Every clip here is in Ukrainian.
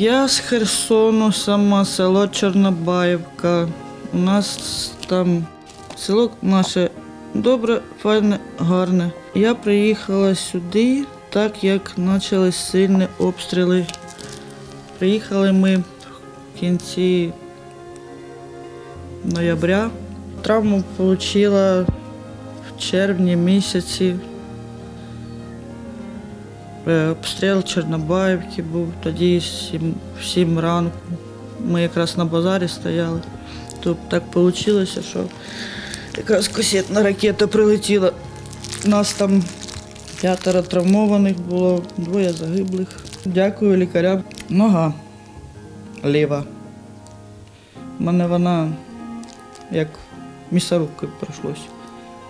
Я з Херсону, сама село Чорнобаївка. У нас там село наше добре, файне, гарне. Я приїхала сюди, так як почали сильні обстріли. Приїхали ми в кінці ноября. Травму отримала в червні місяці. Е, Обстріл Чорнобаївки був тоді сім, сім ранку. Ми якраз на базарі стояли. Тут так вийшло, що якраз касетна ракета прилетіла. Нас там п'ятеро травмованих було, двоє загиблих. Дякую лікарям. Нога ліва. У мене вона як місорубкою пройшлося.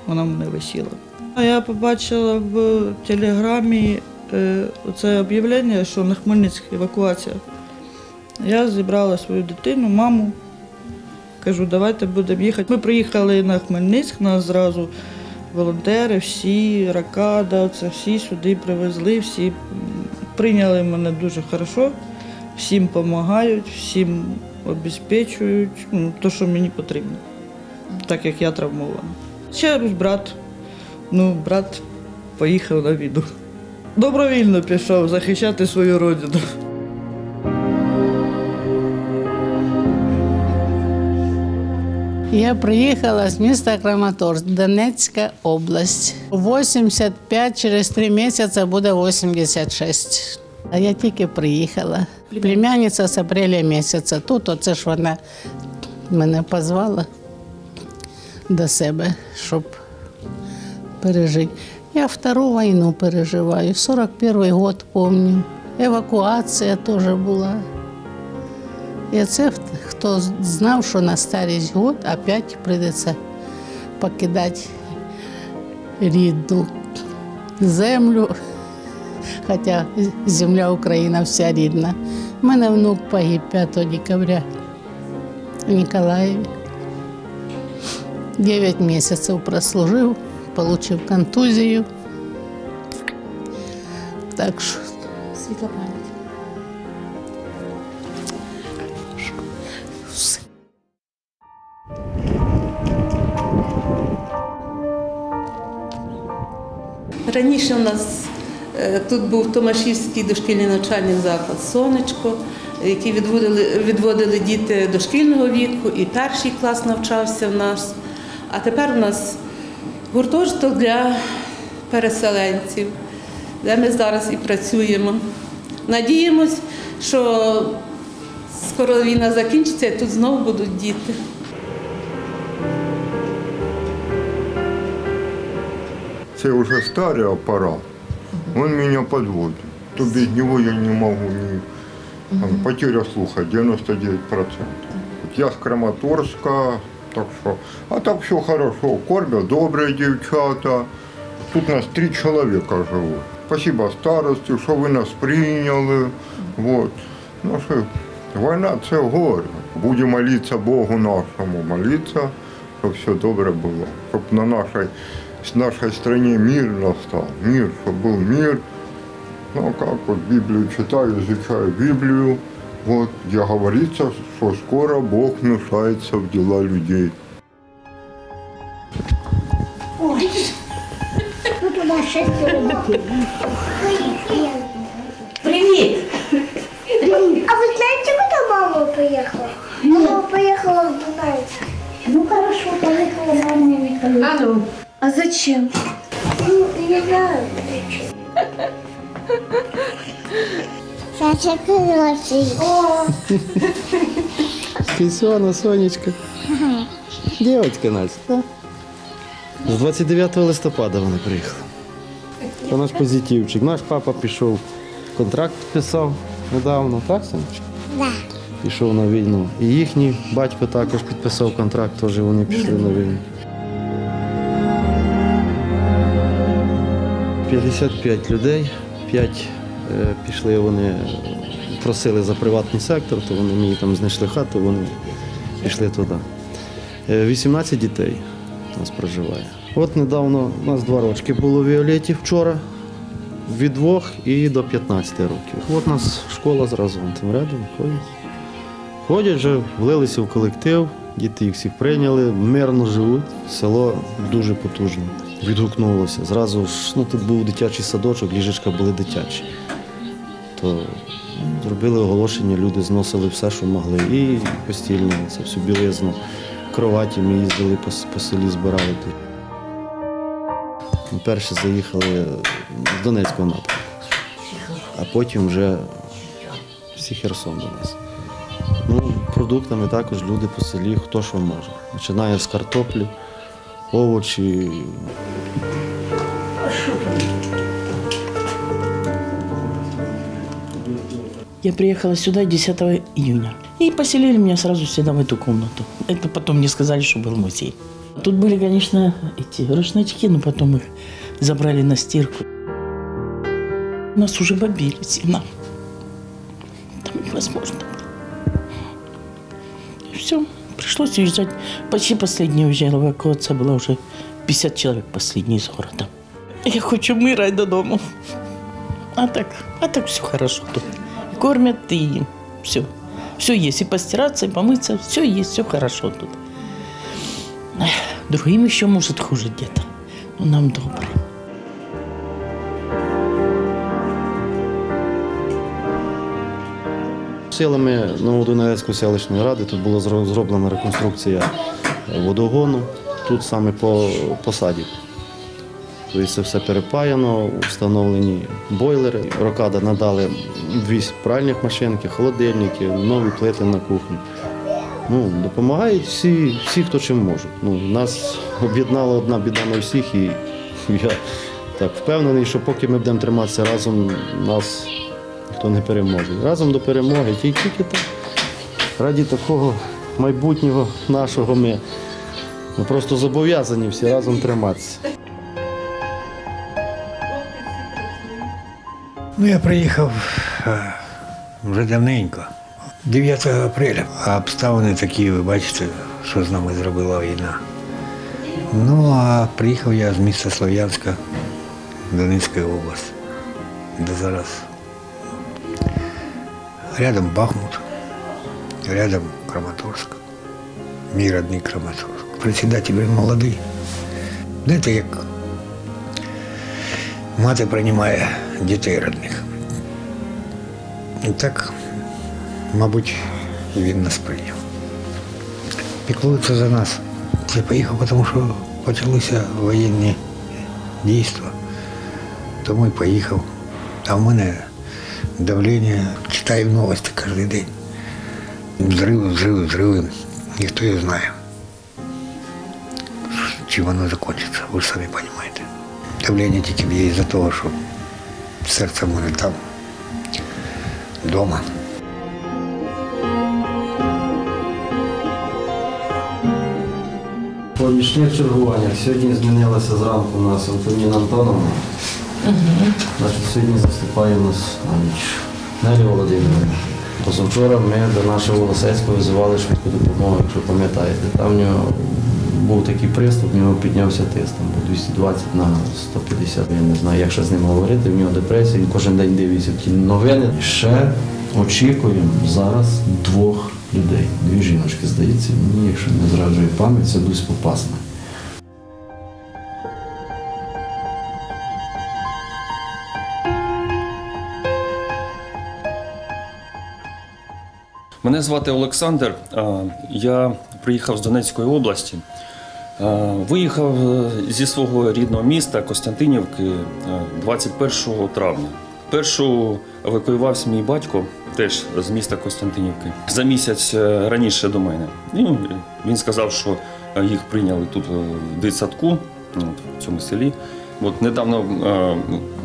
Вона мене висіла. А я побачила в телеграмі це об'явлення, що на Хмельницьк евакуація. Я зібрала свою дитину, маму. Кажу, давайте будемо їхати. Ми приїхали на Хмельницьк, нас зразу волонтери, всі, ракада, це всі сюди привезли, всі прийняли мене дуже хорошо, всім допомагають, всім обезпечують, ну, те, що мені потрібно, так як я травмована. Ще брат. Ну, брат поїхав на війну. Добровільно пішов захищати свою родину. Я приїхала з міста Краматорськ, Донецька область. 85 через три місяці буде 86. А я тільки приїхала. Племянниця з апреля місяця. Тут оце ж вона мене позвала до себе, щоб пережити. Я втору війну переживаю. 41 год помню. Евакуація теж була. І це хто знав, що на старість год опять прийдеться покидати рідну землю, хоча земля Україна вся рідна. У мене внук погиб 5 декабря в Ніколаєві. 9 місяців прослужив, отримав контузію. Так що Світла пам'ять. Раніше у нас е, тут був Томашівський дошкільний навчальний заклад Сонечко, який відводили, відводили діти дошкільного віку, і перший клас навчався в нас. А тепер у нас гуртожиток для переселенців, де ми зараз і працюємо. Надіємось, що скоро війна закінчиться і тут знову будуть діти. Це уже старый аппарат. Он меня подводит. То без него я не ни... Там, потеря слуха 99%. Вот я с Краматорска, так что... А так все хорошо. Кормят добрые девчата. Тут нас три человека живут. Спасибо старості, що ви нас прийняли. Вот. Ну, що, війна це горе. Будемо молитися Богу нашому, молитися, щоб все добре було. Щоб на нашій, в нашій стране мир настав. Мир, щоб був мир. Ну, как вот Библию читаю, изучаю Библию, вот, где говорится, что скоро Бог вмешается в дела людей. Ой, Тут у нас шестеро дітей. Привіт! А ви знаєте, куди мама поїхала? Мама поїхала в Донецьк. Ну хорошо, поїхала мама Вікторія. А ну? А зачем? Ну, не знаю. Саша хороший. О, Сонечка. Дівчинка Настя. З 29 листопада вони приїхали. Це наш позитивчик. Наш папа пішов, контракт підписав недавно, так, Сонечка? Да. Пішов на війну. І їхній батько також підписав контракт, теж вони пішли на війну. 55 людей, 5 пішли вони, е, просили за приватний сектор, то вони мені там знайшли хату, вони пішли туди. Е, 18 дітей у нас проживає. От недавно у нас два рочки було Віолеті вчора. від 2 і до 15 років. От у нас школа зразу там рядом ходять. Ходять вже, влилися в колектив, діти їх всіх прийняли, мирно живуть. Село дуже потужне. Відгукнулося. Зразу ж, ну тут був дитячий садочок, ліжечка були дитячі. То зробили оголошення, люди зносили все, що могли. І постільне, це всю білизну. Кроваті ми їздили по, по селі, збирали. Ми перші заїхали з Донецького напрямку, а потім вже всі Херсон до нас. Ну, продуктами також люди по селі, хто що може. Починає з картоплі, овочі. Я приехала сюда 10 июня. И поселили меня сразу сюда, в эту комнату. Это потом мне сказали, что был музей. Тут были, конечно, эти рушнички, но потом их забрали на стирку. Нас уже бомбили сильно. Там невозможно. И все. Пришлось уезжать. Почти последний уезжала. Эвакуация была уже 50 человек последний из города. Я хочу мира до дому. А так, а так все хорошо тут. Кормят и все. Все есть. И постираться, и помыться. Все есть, все хорошо тут. Другим еще может хуже где-то. Но нам добре. Силами Новодонецької селищної ради тут була зроблена реконструкція водогону, тут саме по посаді. Тобто це все перепаяно, встановлені бойлери. Рокада надали дві пральних машинки, холодильники, нові плити на кухні. Ну, допомагають всі, всі, хто чим можуть. Ну, нас об'єднала одна біда на всіх, і я так впевнений, що поки ми будемо триматися разом, нас ніхто не переможе. Разом до перемоги, тільки тільки так. Раді такого майбутнього нашого ми, ми просто зобов'язані всі разом триматися. Ну, я приїхав е, вже давненько, 9 апреля. А обставини такі, ви бачите, що з нами зробила війна. Ну, а приїхав я з міста Слов'янська, Донецької області, де зараз рядом Бахмут, рядом Краматорськ, мій родний Краматорськ. Председатель він молодий. Знаєте, як мати приймає дітей родних. І так, мабуть, він нас прийняв. Піклується за нас. Я поїхав, тому що почалися воєнні дійства. Тому і поїхав. А в мене давлення, читаю новості кожен день. Взриви, взриви, взриви. Ніхто не знає. Чим воно закінчиться, ви ж самі розумієте. Давлення тільки б'є із-за того, що серце мене там, вдома. По нічних чергуваннях сьогодні змінилася зранку у нас Антоніна Антоновна. Значить, сьогодні заступає у нас на. Нелі Володимирівна. Позавчора ми до нашого Волосецького визивали швидку допомогу, якщо пам'ятаєте. Там в нього був такий приступ, в нього піднявся тиск, там був 220 на 150. Я не знаю, як ще з ним говорити. В нього депресія, він кожен день дивиться ті новини. І ще очікуємо зараз двох людей. Дві жіночки, здається, мені, якщо не зраджує пам'ять, це Дусь Попасна. Мене звати Олександр. Я приїхав з Донецької області. А, Виїхав е, зі свого рідного міста Костянтинівки е, 21 травня. Першу евакуювався мій батько, теж з міста Костянтинівки, за місяць е, раніше до мене. Він сказав, що е, їх прийняли тут е, в дитсадку, ну, в цьому селі. От недавно, е,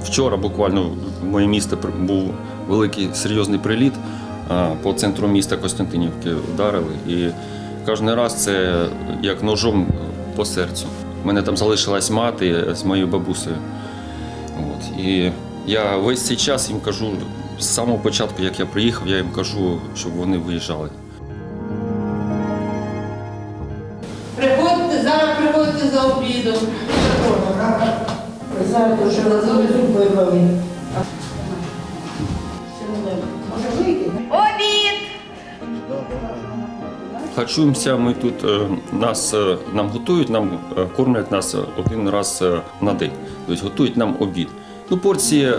вчора буквально в моє місто був великий серйозний приліт по центру міста Костянтинівки вдарили. І кожен раз це як ножом по серцю. У мене там залишилась мати з моєю бабусею. От. І я весь цей час їм кажу, з самого початку, як я приїхав, я їм кажу, щоб вони виїжджали. Приходьте, зараз приходьте за обідом. Зараз дуже Харчуємося ми тут, е, нас, е, нам готують, нам е, кормлять нас один раз на день. Тобто готують нам обід. Ну, порції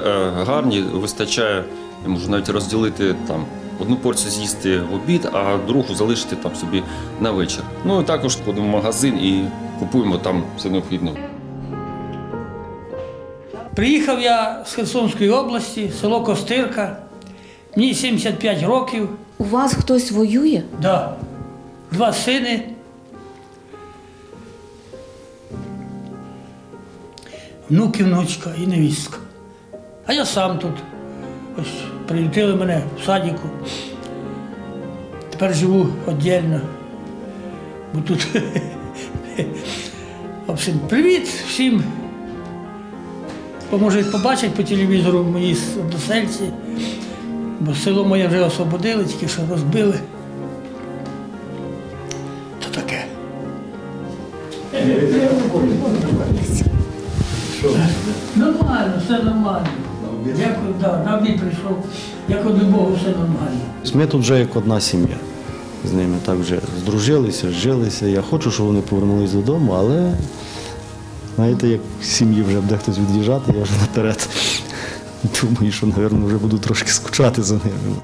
гарні, вистачає, я можу навіть розділити там. Одну порцію з'їсти в обід, а другу залишити там собі на вечір. Ну і також ходимо в магазин і купуємо там все необхідне. Приїхав я з Херсонської області, село Костирка. Мені 75 років. У вас хтось воює? Да. Два сини. Внуки, внучка і невістка. А я сам тут. Ось приютили мене в садіку. Тепер живу віддільно. Бо тут. Общем, привіт всім. Поможуть побачити по телевізору мої односельці. Бо село моє вже освободили, тільки що розбили. Нормально, все нормально. Дякую, да, на обід прийшов. Дякую Богу, все нормально. Ми тут вже як одна сім'я. З ними так вже здружилися, зжилися. Я хочу, щоб вони повернулись додому, але знаєте, як в сім'ї вже буде хтось від'їжджати, я вже наперед думаю, що, мабуть, вже буду трошки скучати за ними.